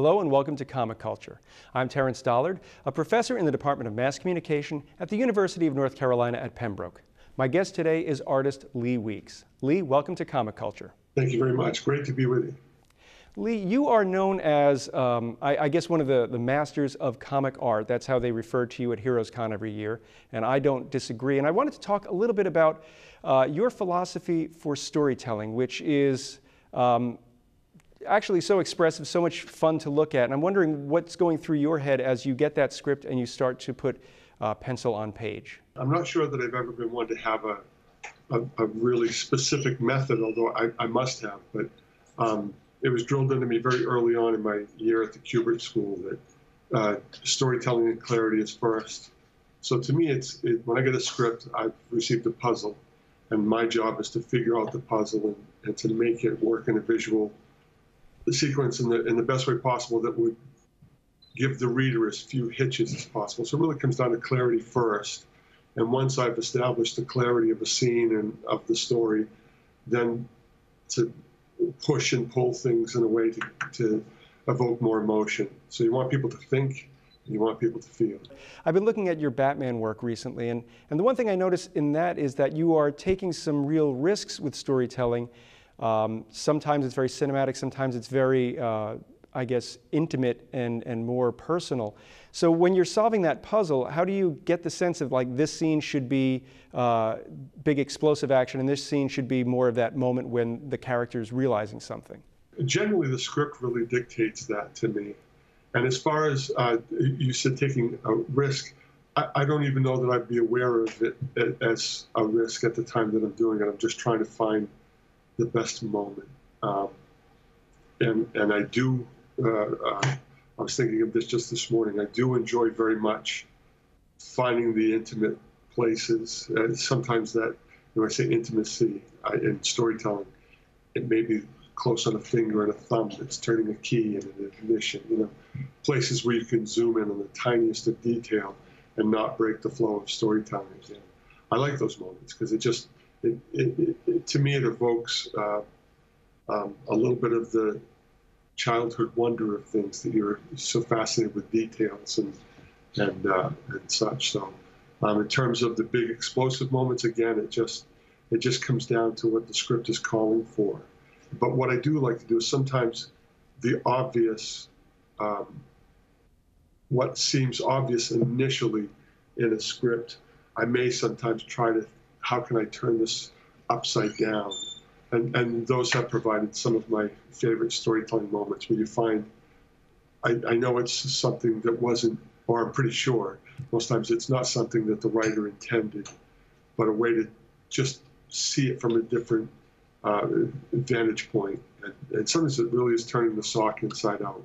Hello and welcome to Comic Culture. I'm Terence Dollard, a professor in the Department of Mass Communication at the University of North Carolina at Pembroke. My guest today is artist Lee Weeks. Lee, welcome to Comic Culture. Thank you very much. Great to be with you. Lee, you are known as, um, I, I, guess, one of the, the masters of comic art. That's how they refer to you at Heroes Con every year, and I don't disagree. And I wanted to talk a little bit about uh, your philosophy for storytelling, which is um, actually so expressive, so much fun to look at. And I'm wondering what's going through your head as you get that script and you start to put uh, pencil on page. I'm not sure that I've ever been one to have a, a, a really specific method, although I, I must have. But um, it was drilled into me very early on in my year at the Kubert School that uh, storytelling and clarity is first. So to me, it's it, when I get a script, I've received a puzzle, and my job is to figure out the puzzle and, and to make it work in a visual the sequence in the in the best way possible that would give the reader as few hitches as possible. So it really comes down to clarity first. And once I've established the clarity of a scene and of the story, then to push and pull things in a way to, to evoke more emotion. So you want people to think, you want people to feel. I've been looking at your Batman work recently, and, and the one thing I notice in that is that you are taking some real risks with storytelling um, sometimes it's very cinematic, sometimes it's very, uh, I guess, intimate and, and more personal. So when you're solving that puzzle, how do you get the sense of like this scene should be uh, big explosive action and this scene should be more of that moment when the character is realizing something? Generally, the script really dictates that to me. And as far as uh, you said, taking a risk, I, I, don't even know that I'd be aware of it as a risk at the time that I'm doing it. I'm just trying to find the best moment. Um, and and I do. Uh, uh, I was thinking of this just this morning. I do enjoy very much finding the intimate places. And sometimes that, when I say intimacy I, in storytelling, it may be close on a finger and a thumb that's turning a key in an ignition. You know, places where you can zoom in on the tiniest of detail and not break the flow of storytelling. And I like those moments because it just it, it, it, to me, it evokes uh, um, a little bit of the childhood wonder of things that you're so fascinated with details and and uh, and such. So, um, in terms of the big explosive moments, again, it just it just comes down to what the script is calling for. But what I do like to do is sometimes the obvious, um, what seems obvious initially in a script, I may sometimes try to how can I turn this upside down? And, and those have provided some of my favorite storytelling moments where you find, I, I know it's something that wasn't, or I'm pretty sure, most times it's not something that the writer intended, but a way to just see it from a different uh, vantage point. And, and sometimes it really is turning the sock inside out.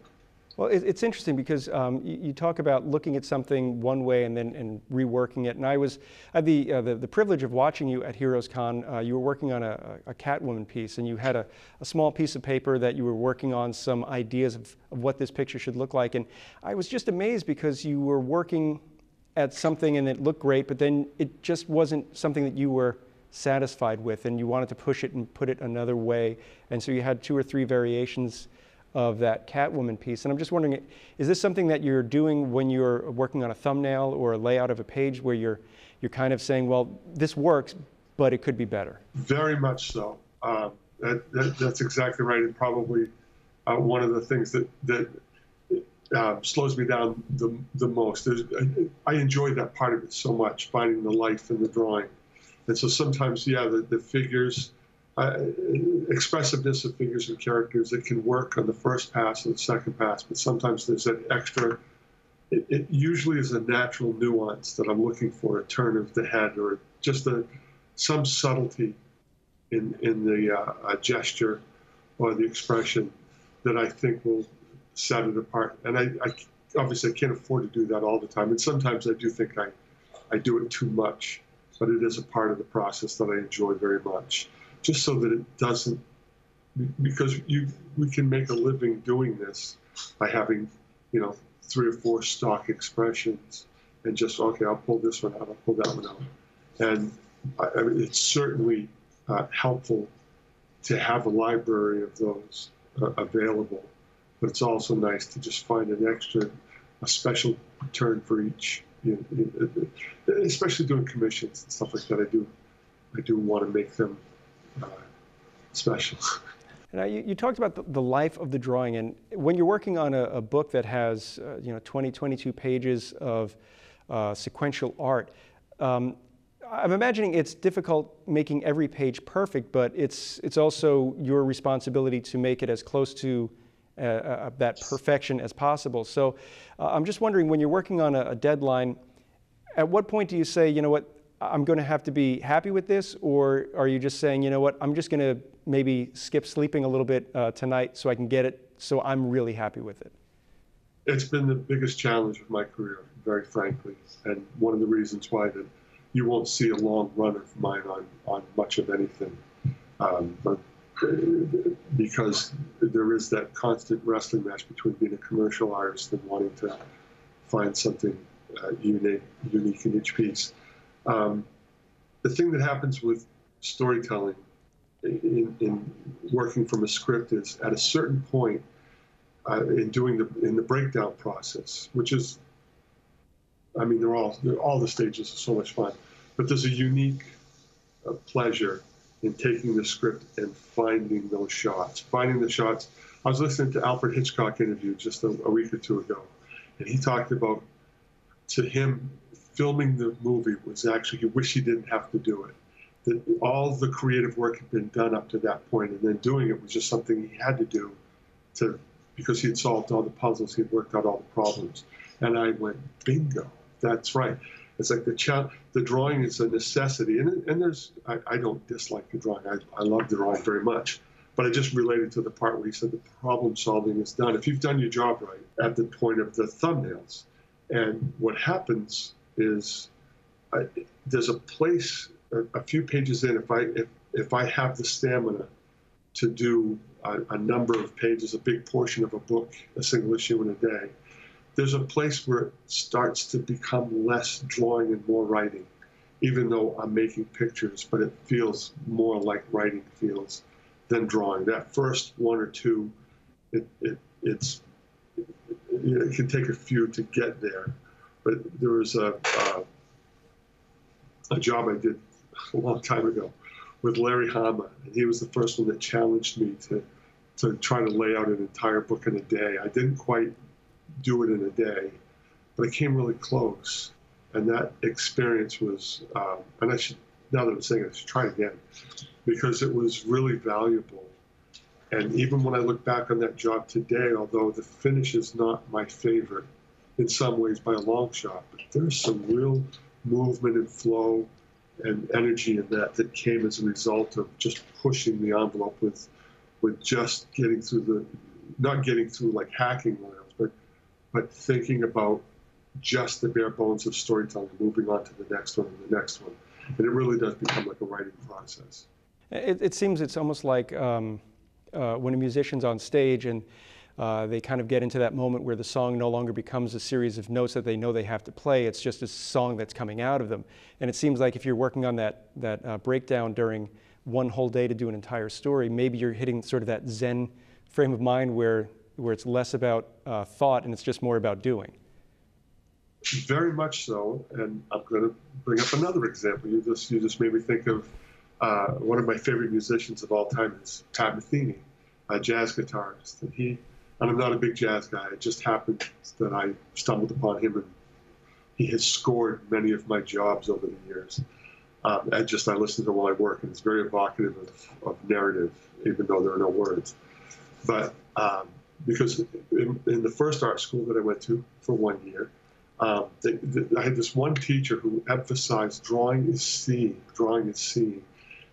Well, it's interesting because um, you, you, talk about looking at something one way and then and reworking it. And I was I had the, uh, the, the privilege of watching you at Heroes Con. Uh, you were working on a, a Catwoman piece, and you had a, a, small piece of paper that you were working on some ideas of, of what this picture should look like. And I was just amazed because you were working at something and it looked great, but then it just wasn't something that you were satisfied with, and you wanted to push it and put it another way. And so you had two or three variations of that Catwoman piece. And I'm just wondering, is this something that you're doing when you're working on a thumbnail or a layout of a page where you're, you're kind of saying, well, this works, but it could be better? Very much so. Uh, that, that, that's exactly right. And probably uh, one of the things that, that uh, slows me down the, the most. I, I enjoy that part of it so much, finding the life in the drawing. And so sometimes, yeah, the, the figures, uh, expressiveness of figures and characters that can work on the first pass and the second pass, but sometimes there's that extra. It, it, usually is a natural nuance that I'm looking for, a turn of the head or just a some subtlety in in the uh, gesture or the expression that I think will set it apart. And I, I obviously I can't afford to do that all the time, and sometimes I do think I I do it too much, but it is a part of the process that I enjoy very much just so that it doesn't, because you we can make a living doing this by having, you know, three or four stock expressions and just okay, I'll pull this one out, I'll pull that one out, and I, I mean, it's certainly uh, helpful to have a library of those uh, available. but it's also nice to just find an extra, a special turn for each. You know, especially doing commissions and stuff like that. I do, I do want to make them uh, special. Now, you, you, talked about the, the, life of the drawing, and when you're working on a, a book that has, uh, you know, 20, 22 pages of uh, sequential art, um, I'm imagining it's difficult making every page perfect, but it's, it's also your responsibility to make it as close to uh, uh, that perfection as possible. So uh, I'm just wondering, when you're working on a, a, deadline, at what point do you say, you know what, I'm going to have to be happy with this, or are you just saying, you know what, I'm just going to maybe skip sleeping a little bit uh, tonight so I can get it, so I'm really happy with it? It's been the biggest challenge of my career, very frankly, and one of the reasons why that you won't see a long run of mine on, on much of anything. Um, but because there is that constant wrestling match between being a commercial artist and wanting to find something uh, unique, unique in each piece. Um, the thing that happens with storytelling in, in, working from a script is at a certain point uh, in doing the in the breakdown process, which is I mean, they're all they're, all the stages are so much fun, but there's a unique uh, pleasure in taking the script and finding those shots, finding the shots. I was listening to Alfred Hitchcock interview just a, a week or two ago, and he talked about to him filming the movie was actually he wished he didn't have to do it. That all the creative work had been done up to that point, and then doing it was just something he had to do to because he had solved all the puzzles, he had worked out all the problems. And I went, bingo that's right. It's like the ch- the drawing is a necessity, and and there's I, I don't dislike the drawing. I, I love the drawing very much, but I just related to the part where you said the problem solving is done. If you've done your job right at the point of the thumbnails, and what happens is there's a place a, a, few pages in if I if if I have the stamina to do a, a number of pages, a big portion of a book, a single issue in a day there's a place where it starts to become less drawing and more writing, even though I'm making pictures, but it feels more like writing feels than drawing. That first one or two, it, it it's it, it can take a few to get there, but there was a uh, a job I did a long time ago with Larry Hama, and he was the first one that challenged me to to try to lay out an entire book in a day. I didn't quite do it in a day, but I came really close. And that experience was, um, and I should, now that I'm saying it, I should try again because it was really valuable. And even when I look back on that job today, although the finish is not my favorite in some ways by a long shot, but there's some real movement and flow and energy in that that came as a result of just pushing the envelope with with just getting through the not getting through like hacking but but thinking about just the bare bones of storytelling, moving on to the next one and the next one. And it really does become like a writing process. It, it seems it's almost like um, uh, when a musician's on stage and uh, they kind of get into that moment where the song no longer becomes a series of notes that they know they have to play. It's just a song that's coming out of them. And it seems like if you're working on that, that uh, breakdown during one whole day to do an entire story, maybe you're hitting sort of that Zen frame of mind where where it's less about uh, thought and it's just more about doing. Very much so, and I'm going to bring up another example. You just you just made me think of uh, one of my favorite musicians of all time is Pat Metheny, a jazz guitarist, and he. And I'm not a big jazz guy. It just happened that I stumbled upon him, and he has scored many of my jobs over the years. Um, and just I listen to while I work, and it's very evocative of, of narrative, even though there are no words. But um, because in, in, the first art school that I went to for one year, um, they, they, I had this one teacher who emphasized drawing is seeing, drawing is seeing.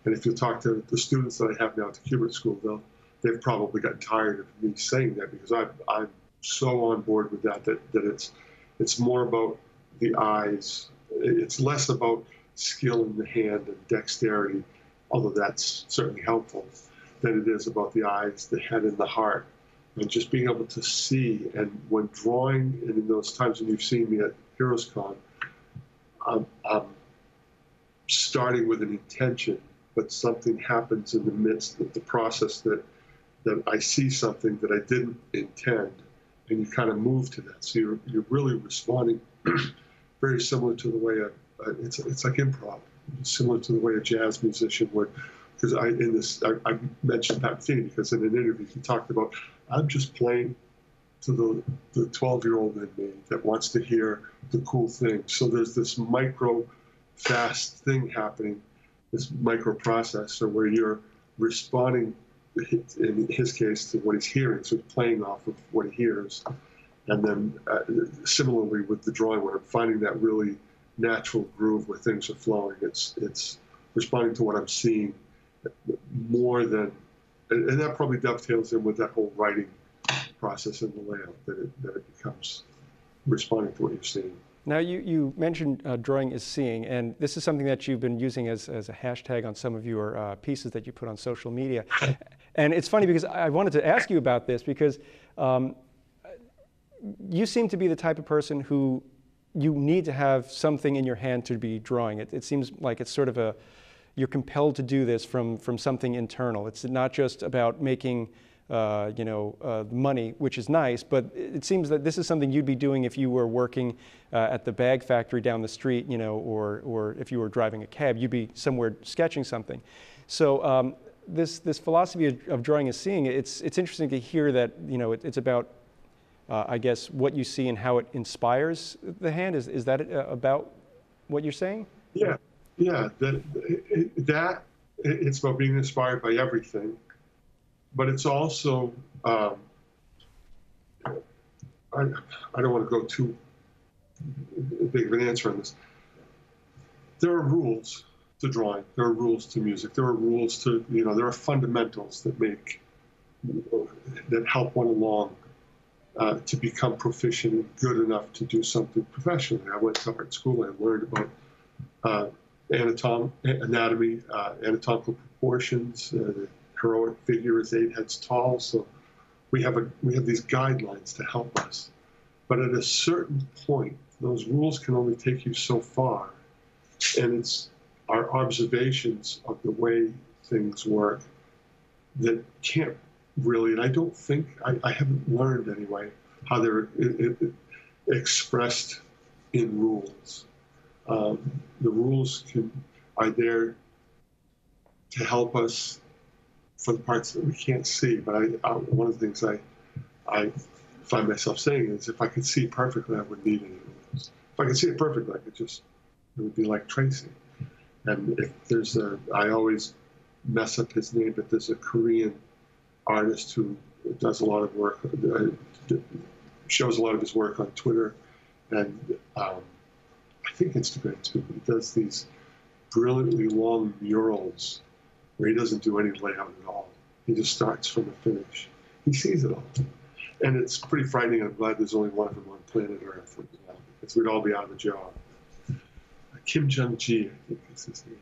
And if you talk to the students that I have now at the Kubert School, they'll, they've probably gotten tired of me saying that because I'm, I'm so on board with that, that, that it's, it's more about the eyes. It's less about skill in the hand and dexterity, although that's certainly helpful, than it is about the eyes, the head, and the heart and just being able to see. And when drawing, and in those times when you've seen me at HeroesCon, I'm, I'm starting with an intention, but something happens in the midst of the process that that I see something that I didn't intend, and you kind of move to that. So you're, you're really responding very similar to the way a, a, it's, it's like improv, similar to the way a jazz musician would. Because I in this I, I mentioned Pat Metheny because in an interview he talked about I'm just playing to the the 12 year old in me that wants to hear the cool thing. So there's this micro fast thing happening, this microprocessor where you're responding in his case to what he's hearing, so playing off of what he hears. And then uh, similarly with the drawing, where I'm finding that really natural groove where things are flowing. It's it's responding to what I'm seeing more than, and that probably dovetails in with that whole writing process in the layout that it, that it becomes responding to what you're seeing. Now, you, you mentioned uh, drawing is seeing, and this is something that you've been using as, as a hashtag on some of your uh, pieces that you put on social media. And it's funny because I wanted to ask you about this because um, you seem to be the type of person who you need to have something in your hand to be drawing. It, it seems like it's sort of a, you're compelled to do this from, from something internal. It's not just about making uh, you know, uh, money, which is nice, but it seems that this is something you'd be doing if you were working uh, at the bag factory down the street, you know, or, or if you were driving a cab, you'd be somewhere sketching something. So um, this, this philosophy of, drawing is seeing, it's, it's interesting to hear that, you know, it, it's about, uh, I guess, what you see and how it inspires the hand. Is, is that uh, about what you're saying? Yeah, yeah, that, that it's about being inspired by everything but it's also um, I, I don't want to go too big of an answer on this. There are rules to drawing. There are rules to music. There are rules to you know. There are fundamentals that make that help one along uh, to become proficient and good enough to do something professionally. I went to art school. I learned about uh, anatom, anatomy, uh, anatomical proportions, uh, heroic figure is eight heads tall. So we have a we have these guidelines to help us. But at a certain point, those rules can only take you so far. And it's our observations of the way things work that can't really, and I don't think, I, I haven't learned anyway, how they're it, it, expressed in rules. Um, the rules can, are there to help us for the parts that we can't see. But I, I, one of the things I, I find myself saying is if I could see perfectly, I wouldn't need any rules. If I could see it perfectly, I could just, it would be like tracing. And there's a, I always mess up his name, but there's a Korean artist who does a lot of work, uh, shows a lot of his work on Twitter and um, I think Instagram too. He does these brilliantly long murals where he doesn't do any layout at all. He just starts from the finish. He sees it all. And it's pretty frightening. I'm glad there's only one of them on planet Earth because we'd all be out of a job. Kim Jung Gi, I think is his name.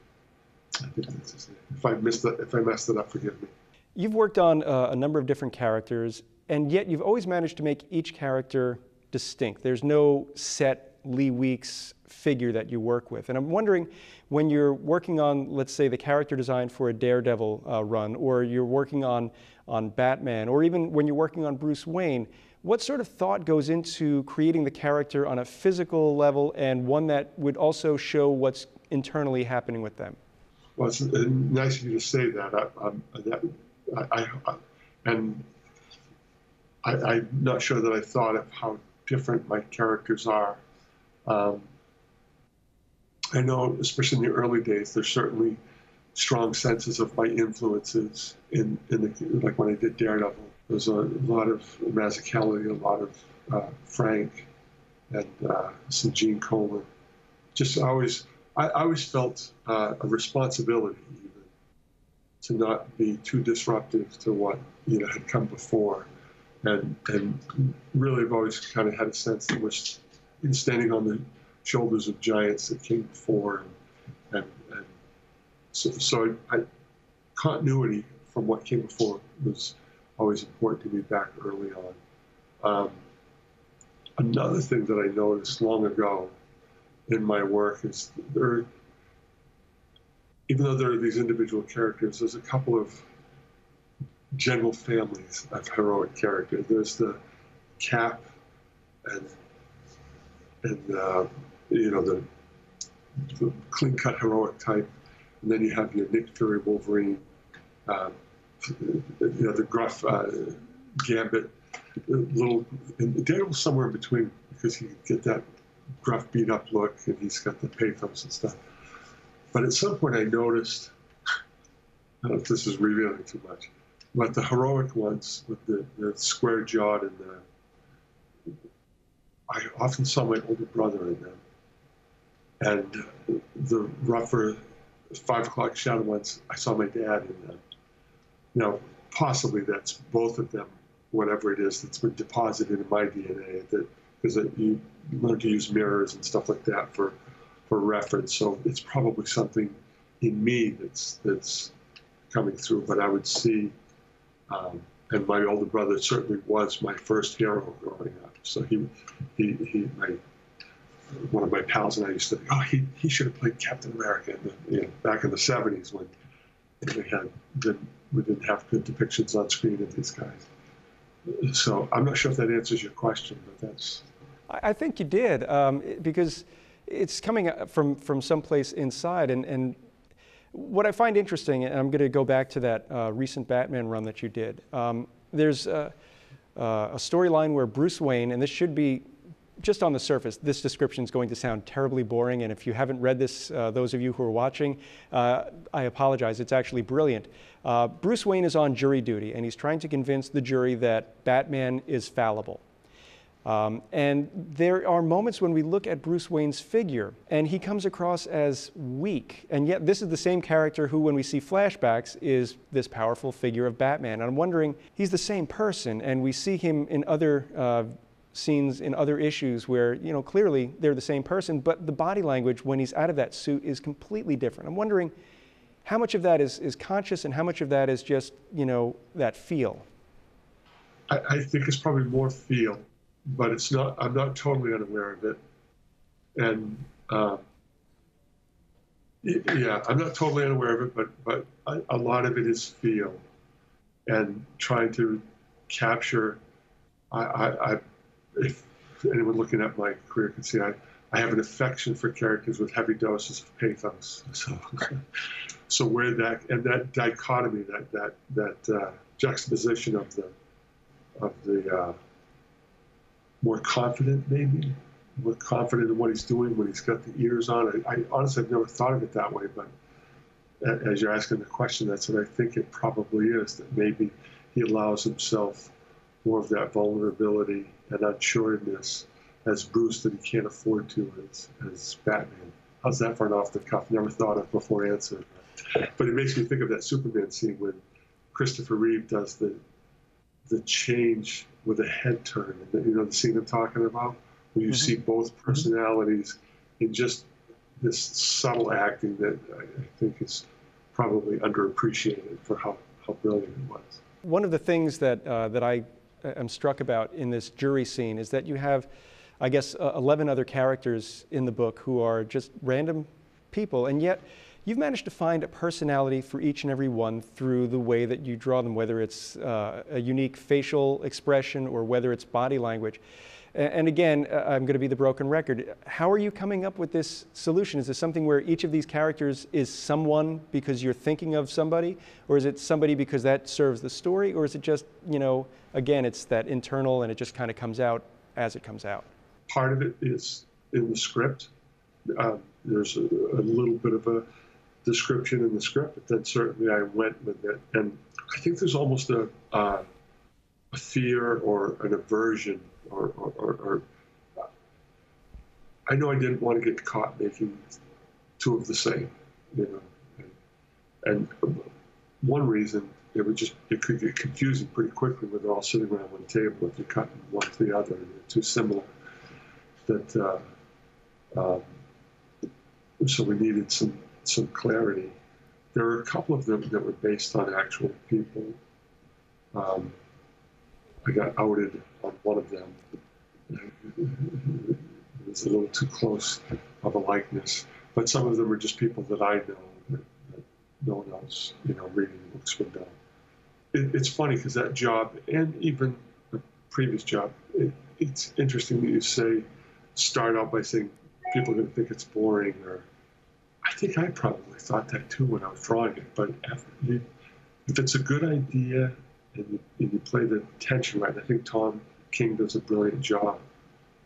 I think that's his name. If I missed that, if I messed it up, forgive me. You've worked on uh, a number of different characters, and yet you've always managed to make each character distinct. There's no set Lee Weeks figure that you work with. And I'm wondering, when you're working on, let's say, the character design for a Daredevil uh, run, or you're working on, on Batman, or even when you're working on Bruce Wayne, what sort of thought goes into creating the character on a physical level and one that would also show what's internally happening with them? Well, it's uh, nice of you to say that. I, I, that, I, I and I, am not sure that I thought of how different my characters are. Um, I know, especially in the early days, there's certainly strong senses of my influences in, in the, like when I did Daredevil. There's a lot of Mazzucchelli, a lot of uh, Frank, and uh, some Gene Colan. Just always, I, I always felt uh, a responsibility even to not be too disruptive to what you know had come before, and and really I've always kind of had a sense that we're standing on the shoulders of giants that came before, and, and, and so, so I, I, continuity from what came before was always important to be back early on. Um, another thing that I noticed long ago in my work is there, even though there are these individual characters, there's a couple of general families of heroic character. There's the Cap and and uh, you know the, the clean cut heroic type, and then you have your Nick Fury Wolverine, uh, you know the gruff uh, Gambit, little and Daredevil somewhere in between because you get that gruff beat up look and he's got the pathos and stuff. But at some point I noticed, I don't know if this is revealing too much, but the heroic ones with the, the square jawed and the, I often saw my older brother in them. And the rougher five o'clock shadow ones, I saw my dad in them. Now, possibly that's both of them, whatever it is that's been deposited in my DNA that because you learn to use mirrors and stuff like that for for reference. So it's probably something in me that's that's coming through. But I would see, um, and my older brother certainly was my first hero growing up. So he he he my one of my pals and I used to think, oh, he, he should have played Captain America in the, you know, back in the 70s when we had been, we didn't have good depictions on screen of these guys. So I'm not sure if that answers your question, but that's I think you did, um, because it's coming from, from someplace inside. And, and what I find interesting, and I'm going to go back to that uh, recent Batman run that you did, um, there's a, a storyline where Bruce Wayne, and this should be just on the surface, this description is going to sound terribly boring. And if you haven't read this, uh, those of you who are watching, uh, I apologize. It's actually brilliant. Uh, Bruce Wayne is on jury duty, and he's trying to convince the jury that Batman is fallible. Um, and there are moments when we look at Bruce Wayne's figure and he comes across as weak. And yet, this is the same character who, when we see flashbacks, is this powerful figure of Batman. And I'm wondering, he's the same person, and we see him in other uh, scenes, in other issues where, you know, clearly they're the same person, but the body language when he's out of that suit is completely different. I'm wondering how much of that is, is conscious and how much of that is just, you know, that feel? I, I think it's probably more feel but it's not. I'm not totally unaware of it, and uh, yeah, I'm not totally unaware of it, but but a, a lot of it is feel, and trying to capture. I, I, I, if anyone looking at my career can see, I, I have an affection for characters with heavy doses of pathos. So, so where that and that dichotomy, that that that uh, juxtaposition of the of the uh, more confident, maybe more confident in what he's doing when he's got the ears on. I, I honestly have never thought of it that way, but as you're asking the question, that's what I think it probably is. That maybe he allows himself more of that vulnerability and unsureness as Bruce that he can't afford to as, as Batman. How's that for an off the cuff? Never thought of before answer. But it makes me think of that Superman scene when Christopher Reeve does the the change with a head turn. You know the scene I'm talking about, where you mm-hmm. see both mm-hmm. personalities in just this subtle acting that I think is probably underappreciated for how, how brilliant it was. One of the things that uh, that I am struck about in this jury scene is that you have, I guess, uh, 11 other characters in the book who are just random people, and yet you've managed to find a personality for each and every one through the way that you draw them, whether it's uh, a unique facial expression or whether it's body language. And again, uh, I'm going to be the broken record. How are you coming up with this solution? Is this something where each of these characters is someone because you're thinking of somebody? Or is it somebody because that serves the story? Or is it just, you know, again, it's that internal and it just kind of comes out as it comes out? Part of it is in the script. Uh, there's a, a little bit of a description in the script, but then certainly I went with it. And I think there's almost a, uh, a fear or an aversion or, or, or, or, I know I didn't want to get caught making two of the same, you know. And, and one reason it would just it could get confusing pretty quickly when they're all sitting around one table if you cut one to the other and they're too similar. That uh, um, so we needed some some clarity. There were a couple of them that were based on actual people. Um, I got outed on one of them. It was a little too close of a likeness, but some of them are just people that I know that, no one else, you know, reading books would know. it, it's funny because that job and even the previous job, it, it's interesting that you say start out by saying people are going to think it's boring or I think I probably thought that too when I was drawing it. But if it's a good idea and you, and you, play the tension right, I think Tom King does a brilliant job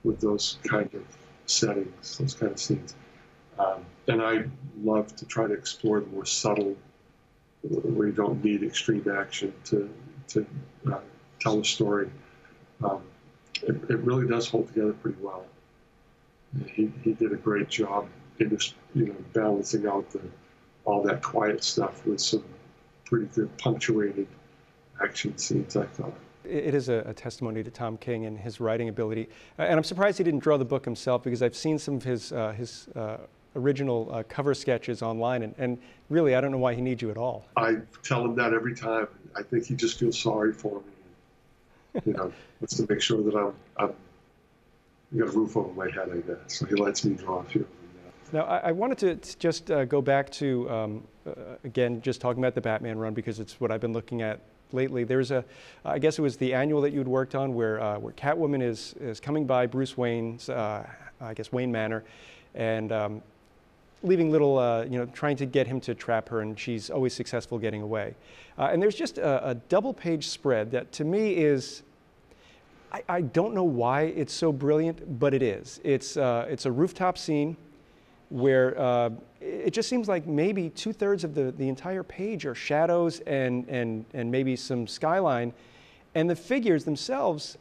with those kind of settings, those kind of scenes. Um, and I love to try to explore the more subtle, where you don't need extreme action to to uh, tell a story. Um, it, it really does hold together pretty well. He, he did a great job in just you know balancing out the all that quiet stuff with some pretty good punctuated action scenes. I thought. It is a, a, testimony to Tom King and his writing ability, uh, and I'm surprised he didn't draw the book himself because I've seen some of his uh, his uh, original uh, cover sketches online, and, and, really I don't know why he needs you at all. I tell him that every time. I think he just feels sorry for me. You know, wants to make sure that I'm, I'm got a roof over my head, I guess. So he lets me draw a few. of them. Now, I, I wanted to just uh, go back to, um, uh, again, just talking about the Batman run because it's what I've been looking at lately. There's a, I guess it was the annual that you'd worked on where, uh, where Catwoman is, is coming by Bruce Wayne's, uh, I guess, Wayne Manor, and um, leaving little, uh, you know, trying to get him to trap her, and she's always successful getting away. Uh, and there's just a, a double page spread that to me is I, I, don't know why it's so brilliant, but it is. It's, uh, it's a rooftop scene where uh, it just seems like maybe two thirds of the, the entire page are shadows and, and, and maybe some skyline. And the figures themselves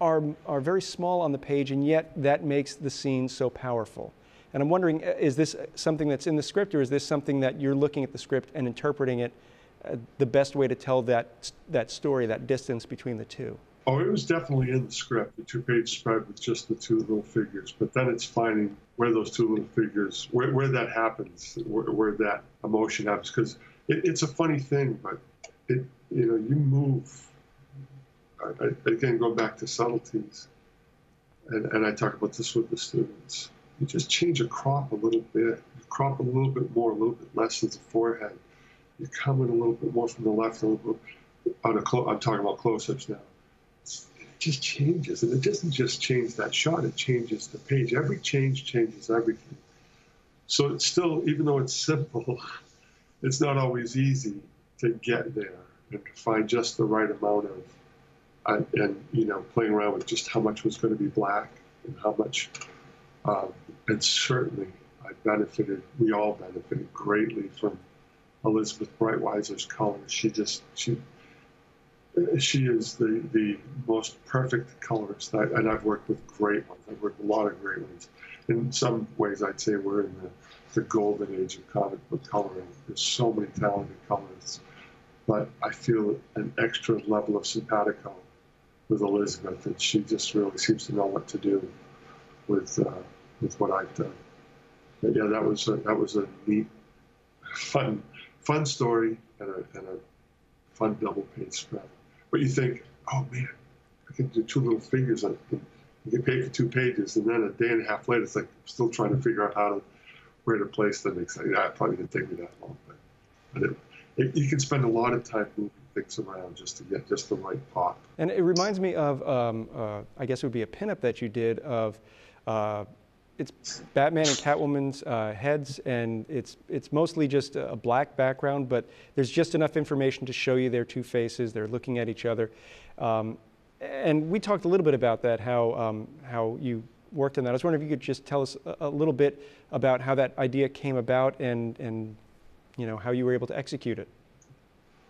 are, are very small on the page, and yet that makes the scene so powerful. And I'm wondering, uh, is this something that's in the script, or is this something that you're looking at the script and interpreting it uh, the best way to tell that, that story, that distance between the two? Oh, it was definitely in the script, the two-page spread with just the two little figures. But then it's finding where those two little figures, where, where that happens, where, where that emotion happens. Because it, it's a funny thing, but it, you know, you move. I, I, again, go back to subtleties, and, and I talk about this with the students. You just change a crop a little bit. You crop a little bit more, a little bit less of the forehead. You come in a little bit more from the left, a little bit. On a clo- I'm talking about close-ups now just changes. And it doesn't just change that shot, it changes the page. Every change changes everything. So it's still, even though it's simple, it's not always easy to get there and to find just the right amount of, uh, and, you know, playing around with just how much was going to be black and how much, um, and certainly I benefited, we all benefited greatly from Elizabeth Breitweiser's colors. She just, she she is the, the most perfect colorist, I, and I've worked with great ones. I've worked with a lot of great ones. In some ways, I'd say we're in the, the golden age of comic book coloring. There's so many talented colorists, but I feel an extra level of simpatico with Elizabeth, and she just really seems to know what to do with uh, with what I've done. But yeah, that was a, that was a neat, fun, fun story and a, and a fun double page spread. But you think, oh man, I can do two little figures. I can, get paid for two pages, and then a day and a half later, it's like I'm still trying to figure out how to where to place them. It's like, yeah, it probably didn't take me that long, but, but it, it, you can spend a lot of time moving things around just to get just the right pop. And it reminds me of, um, uh, I guess it would be a pinup that you did of. Uh, it's Batman and Catwoman's uh, heads, and it's it's mostly just a black background, but there's just enough information to show you their two faces. They're looking at each other, um, and we talked a little bit about that, how um, how you worked on that. I was wondering if you could just tell us a, a, little bit about how that idea came about, and and you know how you were able to execute it.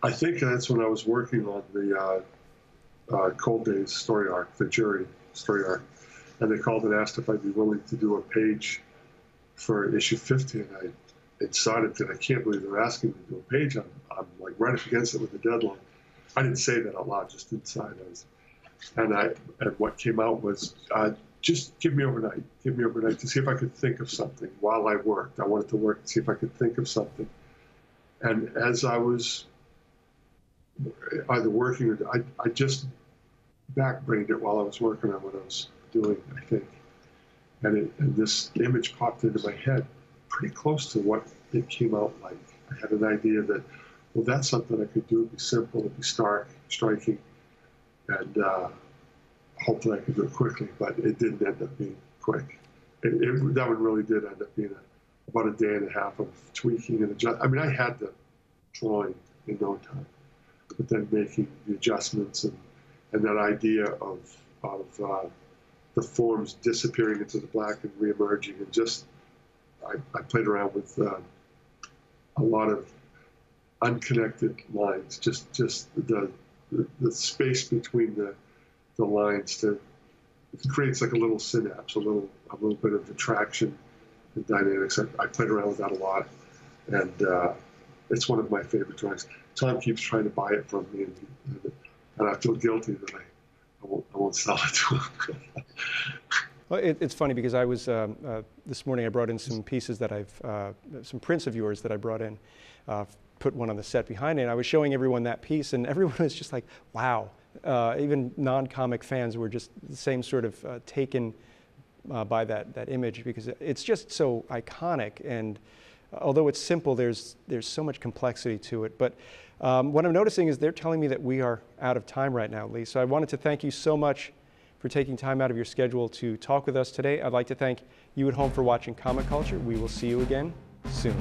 I think that's when I was working on the uh, uh, Cold Days story arc, the Jury story arc and they called and asked if I'd be willing to do a page for issue 50. And I decided that I can't believe they're asking me to do a page. I'm, I'm like right up against it with the deadline. I didn't say that out loud, just inside. I was, and I and what came out was uh, just give me overnight, give me overnight to see if I could think of something while I worked. I wanted to work to see if I could think of something. And as I was either working or I, I just backbrained it while I was working on what I was doing, I think. And, it, and this image popped into my head pretty close to what it came out like. I had an idea that well, that's something I could do. It'd be simple, it'd be stark, striking, and uh, hopefully I could do it quickly. But it didn't end up being quick. It, it, that one really did end up being a, about a day and a half of tweaking and adjust. I mean, I had the drawing in no time, but then making the adjustments and and that idea of of uh, the forms disappearing into the black and reemerging, and just I, I played around with uh, a lot of unconnected lines, just just the the, the space between the the lines to it creates like a little synapse, a little a little bit of attraction and dynamics. I, I played around with that a lot, and uh, it's one of my favorite drawings. Tom keeps trying to buy it from me, and, and, and I feel guilty that I, I, won't. Well, it, it's funny because I was um, uh, this morning. I brought in some pieces that I've uh, some prints of yours that I brought in. Uh, put one on the set behind it. And I was showing everyone that piece, and everyone was just like, "Wow!" Uh, even non-comic fans were just the same sort of uh, taken uh, by that that image because it's just so iconic. And although it's simple, there's there's so much complexity to it. But um, what I'm noticing is they're telling me that we are out of time right now, Lee. So I wanted to thank you so much for taking time out of your schedule to talk with us today. I'd like to thank you at home for watching Comic Culture. We will see you again soon.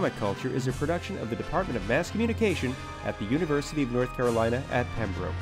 Comic Culture is a production of the Department of Mass Communication at the University of North Carolina at Pembroke.